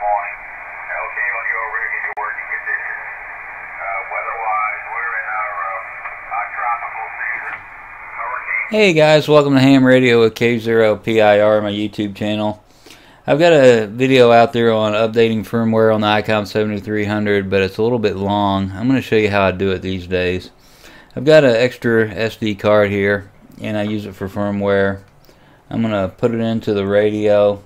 Uh, uh. Hey guys, welcome to Ham Radio with K0PIR, my YouTube channel. I've got a video out there on updating firmware on the ICOM 7300, but it's a little bit long. I'm going to show you how I do it these days. I've got an extra SD card here, and I use it for firmware. I'm going to put it into the radio.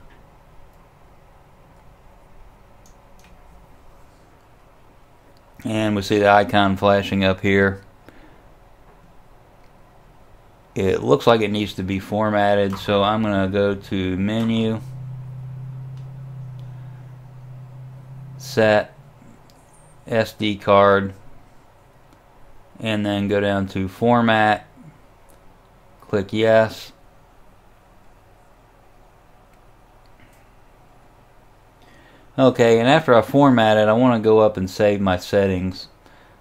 And we see the icon flashing up here. It looks like it needs to be formatted so I'm gonna go to menu. Set SD card. And then go down to format. Click yes okay and after I format it I want to go up and save my settings.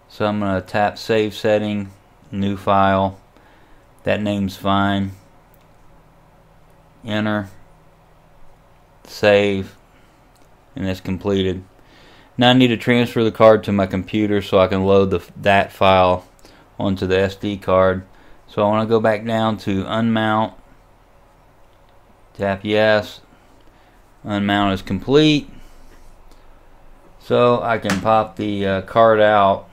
So I'm going to tap save setting new file. That name's fine. Enter. Save. And it's completed. Now I need to transfer the card to my computer so I can load the that file onto the SD card. So I want to go back down to unmount. Tap yes. Unmount is complete so I can pop the uh, card out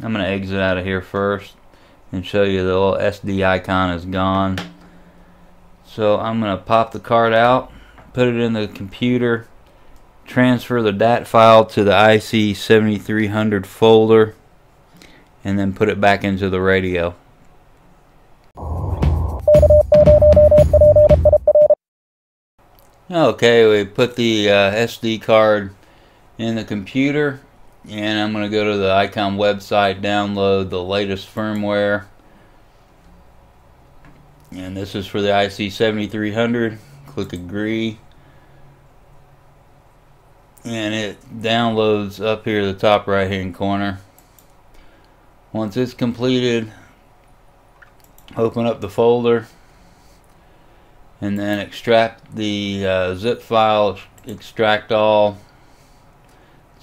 I'm going to exit out of here first and show you the little SD icon is gone. So I'm going to pop the card out, put it in the computer, transfer the DAT file to the IC7300 folder, and then put it back into the radio. Okay, we put the uh, SD card in the computer and I'm going to go to the ICOM website, download the latest firmware. And this is for the IC7300. Click agree. And it downloads up here the top right hand corner. Once it's completed, open up the folder and then extract the uh, zip file, extract all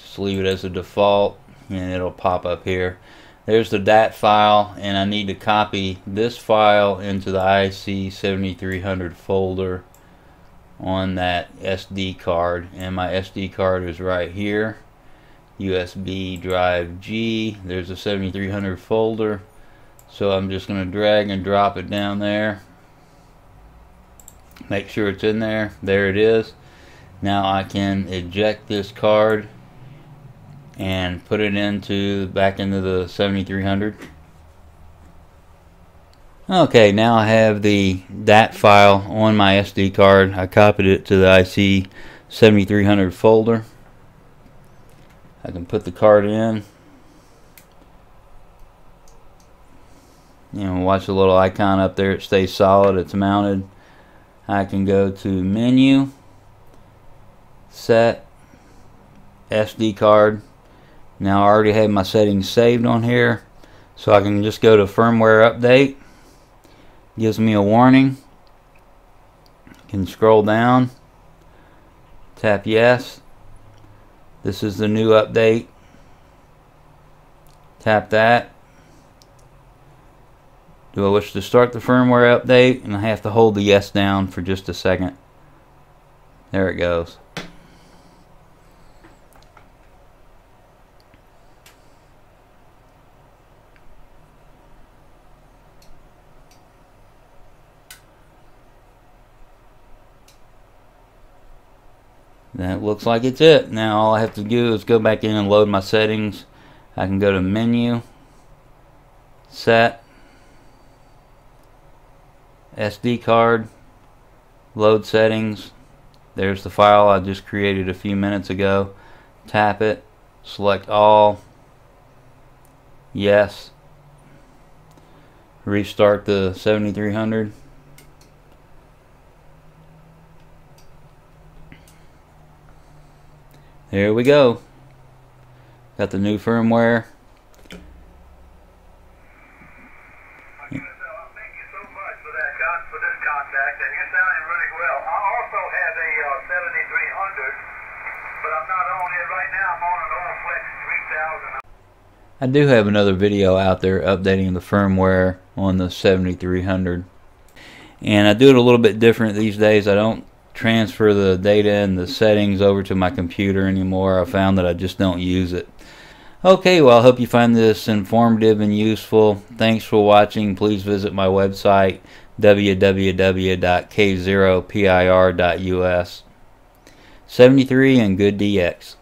just leave it as a default and it'll pop up here. There's the DAT file and I need to copy this file into the IC 7300 folder on that SD card and my SD card is right here. USB drive G there's a 7300 folder so I'm just going to drag and drop it down there. Make sure it's in there. There it is. Now I can eject this card and put it into back into the 7300 okay now I have the DAT file on my SD card. I copied it to the IC 7300 folder. I can put the card in. You know watch the little icon up there. It stays solid. It's mounted. I can go to menu set SD card now I already have my settings saved on here. So I can just go to firmware update. Gives me a warning. Can scroll down. Tap yes. This is the new update. Tap that. Do I wish to start the firmware update? And I have to hold the yes down for just a second. There it goes. That looks like it's it. Now all I have to do is go back in and load my settings. I can go to menu set SD card load settings. There's the file I just created a few minutes ago. Tap it select all yes. Restart the 7300 There we go. Got the new firmware. but I I'm not on it right now. I'm on an Olflex 3000. I do have another video out there updating the firmware on the 7300 and I do it a little bit different these days I don't transfer the data and the settings over to my computer anymore. I found that I just don't use it. Okay well I hope you find this informative and useful. Thanks for watching. Please visit my website www.k0pir.us 73 and good DX